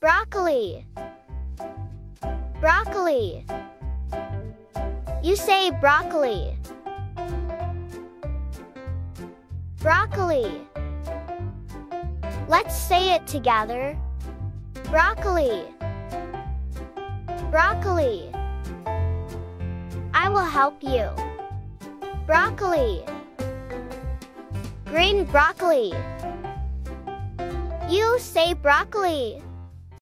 Broccoli. Broccoli. You say broccoli. Broccoli. Let's say it together. Broccoli. Broccoli. I will help you. Broccoli. Green broccoli. You say broccoli.